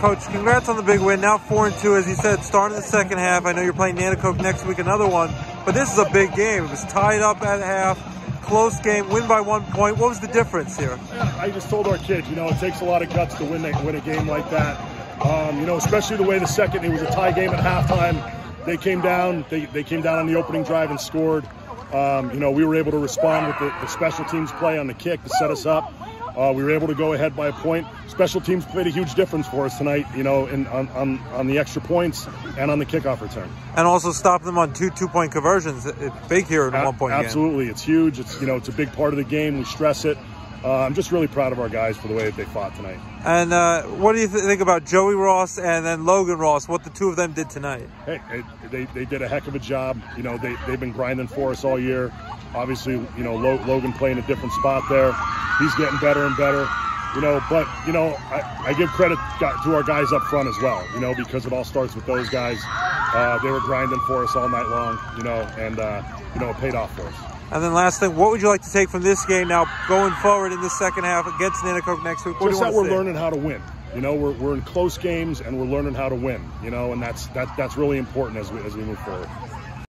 Coach, congrats on the big win. Now four and two, as you said, starting the second half. I know you're playing Nanticoke next week, another one, but this is a big game. It was tied up at half, close game, win by one point. What was the difference here? I just told our kids, you know, it takes a lot of guts to win a, win a game like that. Um, you know, especially the way the second it was a tie game at halftime. They came down. They, they came down on the opening drive and scored. Um, you know, we were able to respond with the, the special teams play on the kick to set us up. Uh, we were able to go ahead by a point. Special teams played a huge difference for us tonight, you know, in, on, on, on the extra points and on the kickoff return. And also stop them on two two-point conversions. It's big here in a, one-point Absolutely. Game. It's huge. It's, you know, it's a big part of the game. We stress it. Uh, I'm just really proud of our guys for the way that they fought tonight. And uh, what do you th think about Joey Ross and then Logan Ross, what the two of them did tonight? Hey, they, they did a heck of a job. You know, they, they've been grinding for us all year. Obviously, you know, Logan playing a different spot there. He's getting better and better you know, but you know, I, I, give credit to our guys up front as well, you know, because it all starts with those guys. Uh, they were grinding for us all night long, you know, and uh, you know, it paid off for us. And then last thing, what would you like to take from this game now going forward in the second half against Nanticoke next week? What Just that we're learning how to win. You know, we're, we're in close games and we're learning how to win. You know, and that's that that's really important as we as we move forward.